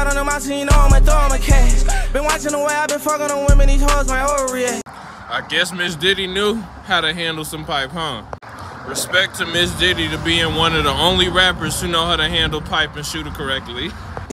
out on the mountain, you know I'ma throw my cash. Been watching the way I've been fucking on women, these hoes my overreact. I guess Miss Diddy knew how to handle some pipe, huh? Respect to Miss Diddy to being one of the only rappers who know how to handle pipe and shoot it correctly.